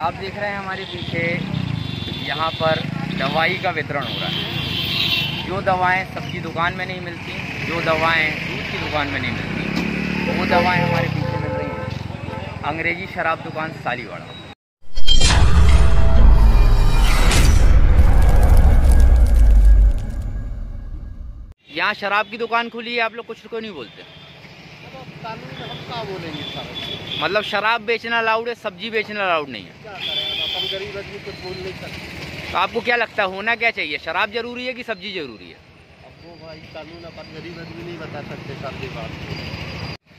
आप देख रहे हैं हमारे पीछे यहाँ पर दवाई का वितरण हो रहा है। जो दवाएँ सब्ज़ी दुकान में नहीं मिलती, जो दवाएँ दूध की दुकान में नहीं मिलती, वो दवाएँ हमारे पीछे मिल रही हैं। अंग्रेज़ी शराब दुकान सालीवाड़ा। यहाँ शराब की दुकान खुली है, आप लोग कुछ को नहीं बोलते। कानून में हम क्या बोलेंगे सर मतलब शराब बेचना अलाउड है सब्ज़ी बेचना अलाउड नहीं है। क्या करें हम गरीब आदमी कुछ बोल नहीं सकते। तो आपको क्या लगता है होना क्या चाहिए? शराब ज़रूरी है कि सब्ज़ी ज़रूरी है? अब वो भाई कानून अपन गरीब आदमी नहीं बता सकते सर बात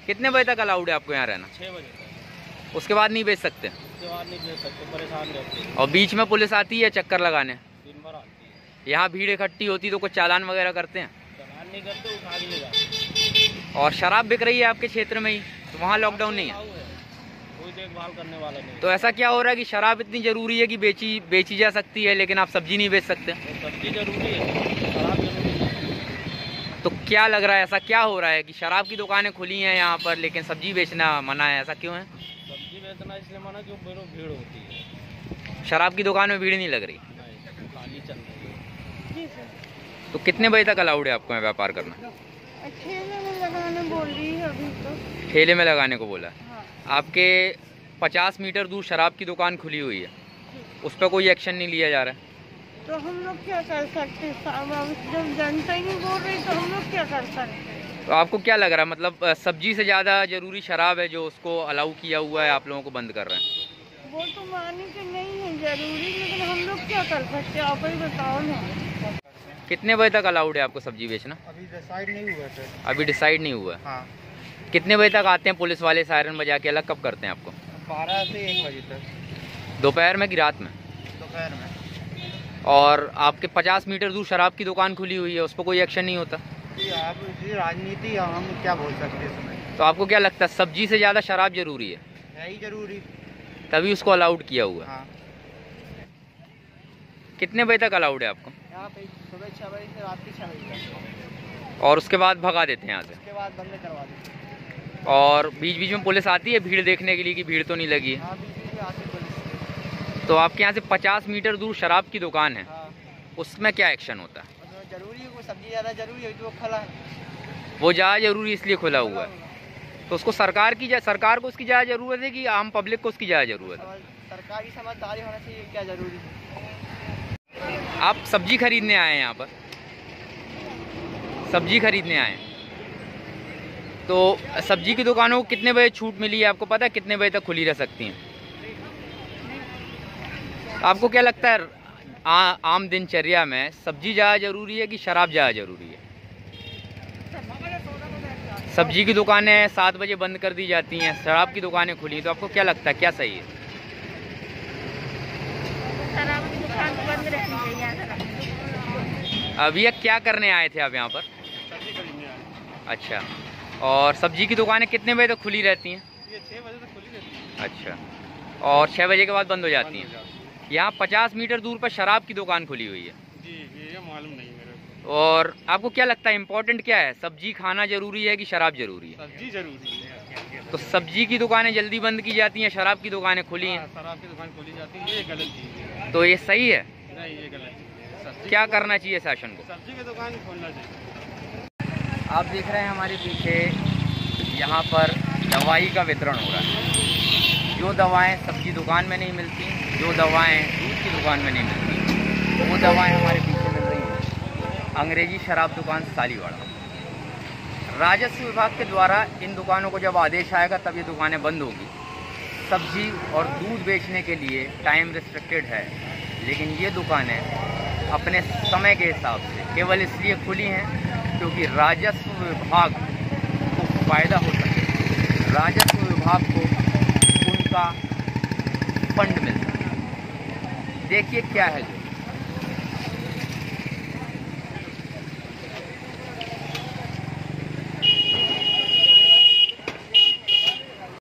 कितने बजे तक अलाउड है आपको यहाँ रहना? छः बजे तक। उसके बाद नहीं बेच सकते? उसके बाद नहीं दे सकते परेशान रहते और बीच में पुलिस आती है चक्कर लगाने? दिन भर आती है। यहाँ भीड़ इकट्ठी होती तो कुछ चालान वगैरह करते हैं? चलान नहीं करते उठा लिए जाते और शराब बिक रही है आपके क्षेत्र में ही तो वहाँ लॉकडाउन नहीं है। कोई देखभाल करने वाला नहीं। तो ऐसा क्या हो रहा है कि शराब इतनी ज़रूरी है कि बेची बेची जा सकती है लेकिन आप सब्ज़ी नहीं बेच सकते? सब्ज़ी ज़रूरी है शराब ज़रूरी है। तो क्या लग रहा है ऐसा क्या हो रहा है कि शराब की दुकानें खुली हैं यहाँ पर लेकिन सब्ज़ी बेचना मना है ऐसा क्यों है? सब्ज़ी बेचना इसलिए माना क्यों? भीड़ होती है। शराब की दुकान में भीड़ नहीं लग रही? तो कितने बजे तक अलाउड है आपको व्यापार करना? अच्छे में लगाने बोल रही है अभी तो ठेले में लगाने को बोला। हाँ। आपके 50 मीटर दूर शराब की दुकान खुली हुई है। उस पर कोई एक्शन नहीं लिया जा रहा। है तो हम लोग क्या कर सकते हैं? जब जनता ही नहीं बोल रही तो हम लोग क्या कर सकते हैं? तो आपको क्या लग रहा है? मतलब सब्ज़ी से ज़्यादा ज़रूरी शराब है जो उसको अलाउ किया हुआ है आप लोगों को बंद कर रहे हैं? वो तो मानी कि नहीं है ज़रूरी लेकिन हम लोग क्या कर सकते आप ही बताओ ना। कितने बजे तक अलाउड है आपको सब्ज़ी बेचना? अभी डिसाइड नहीं हुआ सर। अभी डिसाइड नहीं हुआ? है। कितने बजे तक आते हैं पुलिस वाले सायरन बजा के? अलग कब करते हैं आपको? बारह से एक बजे तक। दोपहर में कि रात में? दोपहर में। और आपके 50 मीटर दूर शराब की दुकान खुली हुई है उस पर कोई एक्शन नहीं होता? आप राजनीति हम क्या बोल सकते हैं तो आपको क्या लगता है सब्ज़ी से ज़्यादा शराब ज़रूरी है? है ही ज़रूरी। तभी उसको अलाउड किया हुआ है। हाँ। कितने बजे तक अलाउड है आपको? यहाँ पे सुबह छः बजे से रात के छः बजे और उसके बाद भगा देते हैं यहाँ से? उसके बाद बंद करवा देते और बीच बीच में पुलिस आती है भीड़ देखने के लिए कि भीड़ तो नहीं लगी? है हाँ तो आपके यहाँ से 50 मीटर दूर शराब की दुकान है। हाँ। उसमें क्या एक्शन होता है? ज़रूरी है वो सब्ज़ी ज़्यादा ज़रूरी है तो वो खला है। वो ज़्यादा ज़रूरी इसलिए खुला हुआ है। तो उसको सरकार की सरकार को उसकी ज़्यादा ज़रूरत है कि आम पब्लिक को उसकी ज़्यादा ज़रूरत है? सरकारी समझदारी होना चाहिए क्या ज़रूरी है? आप सब्ज़ी खरीदने आए हैं यहाँ पर। सब्ज़ी खरीदने आए हैं। तो सब्ज़ी की दुकानों को कितने बजे छूट मिली है आपको पता है? कितने बजे तक खुली रह सकती हैं? आपको क्या लगता है आ, आम दिनचर्या में सब्ज़ी ज़्यादा ज़रूरी है कि शराब ज़्यादा ज़रूरी है? सब्ज़ी की दुकानें सात बजे बंद कर दी जाती हैं शराब की दुकानें खुली तो आपको क्या लगता है क्या सही है? शराब की दुकान बंद रहनी चाहिए अभी क्या करने आए थे आप यहाँ पर? अच्छा। और सब्ज़ी की दुकानें कितने बजे तक खुली रहती हैं? ये छः बजे तक खुली रहती है। अच्छा। और छः बजे के बाद बंद हो जाती हैं? यहाँ पचास मीटर दूर पर शराब की दुकान खुली हुई है। जी ये मालूम नहीं मेरे को। और आपको क्या लगता है इम्पोर्टेंट क्या है? सब्ज़ी खाना ज़रूरी है कि शराब ज़रूरी है? सब्ज़ी ज़रूरी है। तो सब्ज़ी की दुकानें जल्दी बंद की जाती हैं शराब की दुकानें खुली हैं? हाँ, शराब की दुकान खोली जाती है ये गलत चीज़ है। तो ये सही है? नहीं ये गलत है। क्या करना चाहिए शासन को? सब्ज़ी की दुकान खोलना चाहिए। आप देख रहे हैं हमारे पीछे यहाँ पर दवाई का वितरण हो रहा है। जो दवाएँ सब्ज़ी दुकान में नहीं मिलती जो दवाएँ दूध की दुकान में नहीं मिलती वो दवाएँ हमारे पीछे मिल रही हैं। अंग्रेज़ी शराब दुकान सालीवाड़ा। राजस्व विभाग के द्वारा इन दुकानों को जब आदेश आएगा तब ये दुकानें बंद होगी। सब्ज़ी और दूध बेचने के लिए टाइम रिस्ट्रिक्टेड है। लेकिन ये दुकानें अपने समय के हिसाब से केवल इसलिए खुली हैं क्योंकि राजस्व विभाग को फ़ायदा हो सके। राजस्व विभाग को उनका फंड मिल सके। देखिए क्या है जो